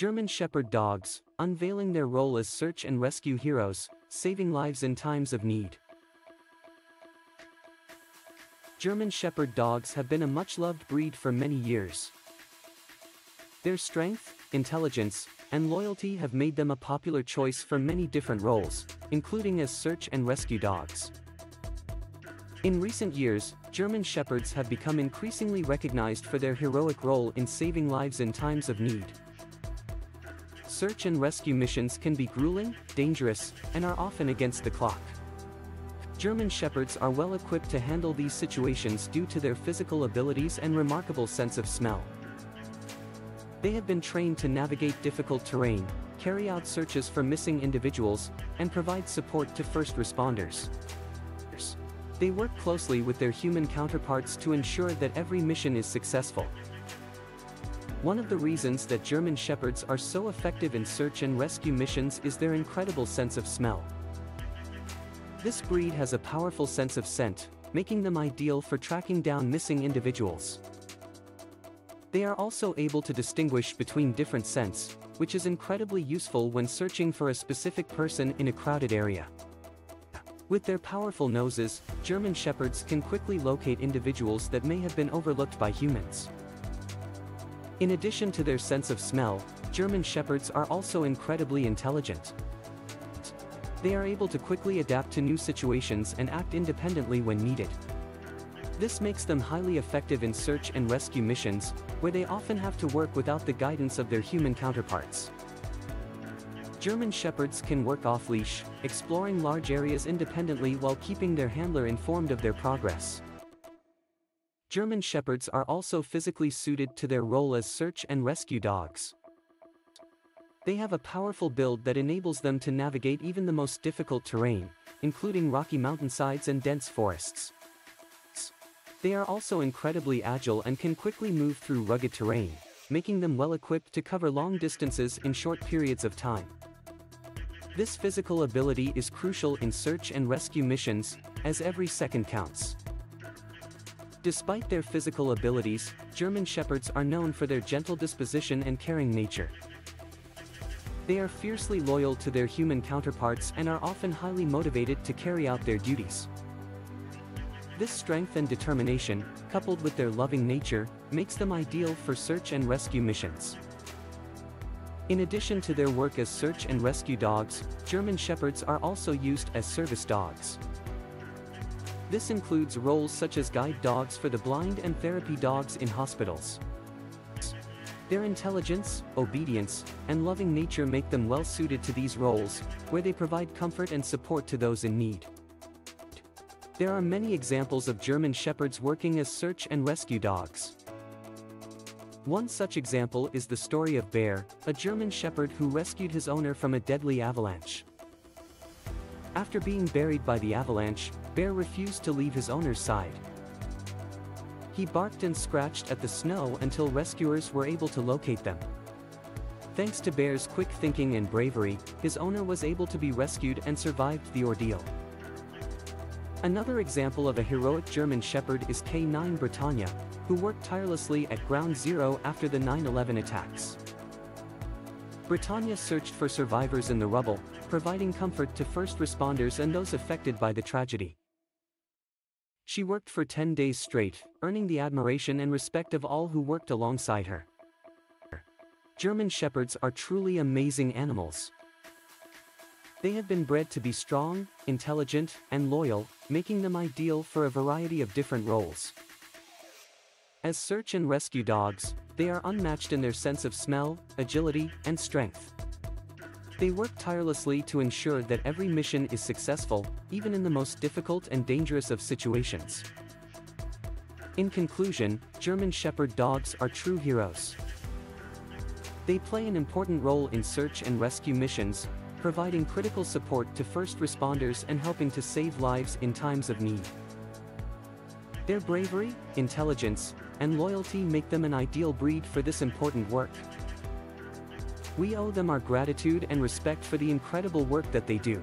German Shepherd Dogs, unveiling their role as search and rescue heroes, saving lives in times of need. German Shepherd dogs have been a much-loved breed for many years. Their strength, intelligence, and loyalty have made them a popular choice for many different roles, including as search and rescue dogs. In recent years, German Shepherds have become increasingly recognized for their heroic role in saving lives in times of need. Search and rescue missions can be grueling, dangerous, and are often against the clock. German Shepherds are well equipped to handle these situations due to their physical abilities and remarkable sense of smell. They have been trained to navigate difficult terrain, carry out searches for missing individuals, and provide support to first responders. They work closely with their human counterparts to ensure that every mission is successful. One of the reasons that German Shepherds are so effective in search and rescue missions is their incredible sense of smell. This breed has a powerful sense of scent, making them ideal for tracking down missing individuals. They are also able to distinguish between different scents, which is incredibly useful when searching for a specific person in a crowded area. With their powerful noses, German Shepherds can quickly locate individuals that may have been overlooked by humans. In addition to their sense of smell, German Shepherds are also incredibly intelligent. They are able to quickly adapt to new situations and act independently when needed. This makes them highly effective in search and rescue missions, where they often have to work without the guidance of their human counterparts. German Shepherds can work off-leash, exploring large areas independently while keeping their handler informed of their progress. German Shepherds are also physically suited to their role as search and rescue dogs. They have a powerful build that enables them to navigate even the most difficult terrain, including rocky mountainsides and dense forests. They are also incredibly agile and can quickly move through rugged terrain, making them well equipped to cover long distances in short periods of time. This physical ability is crucial in search and rescue missions, as every second counts. Despite their physical abilities, German Shepherds are known for their gentle disposition and caring nature. They are fiercely loyal to their human counterparts and are often highly motivated to carry out their duties. This strength and determination, coupled with their loving nature, makes them ideal for search and rescue missions. In addition to their work as search and rescue dogs, German Shepherds are also used as service dogs. This includes roles such as guide dogs for the blind and therapy dogs in hospitals. Their intelligence, obedience, and loving nature make them well suited to these roles, where they provide comfort and support to those in need. There are many examples of German Shepherds working as search and rescue dogs. One such example is the story of Bear, a German Shepherd who rescued his owner from a deadly avalanche. After being buried by the avalanche, Bear refused to leave his owner's side. He barked and scratched at the snow until rescuers were able to locate them. Thanks to Bear's quick thinking and bravery, his owner was able to be rescued and survived the ordeal. Another example of a heroic German Shepherd is K9 Britannia, who worked tirelessly at Ground Zero after the 9-11 attacks. Britannia searched for survivors in the rubble, providing comfort to first responders and those affected by the tragedy. She worked for 10 days straight, earning the admiration and respect of all who worked alongside her. German Shepherds are truly amazing animals. They have been bred to be strong, intelligent, and loyal, making them ideal for a variety of different roles. As search and rescue dogs, they are unmatched in their sense of smell, agility, and strength. They work tirelessly to ensure that every mission is successful, even in the most difficult and dangerous of situations. In conclusion, German Shepherd dogs are true heroes. They play an important role in search and rescue missions, providing critical support to first responders and helping to save lives in times of need. Their bravery, intelligence, and loyalty make them an ideal breed for this important work. We owe them our gratitude and respect for the incredible work that they do.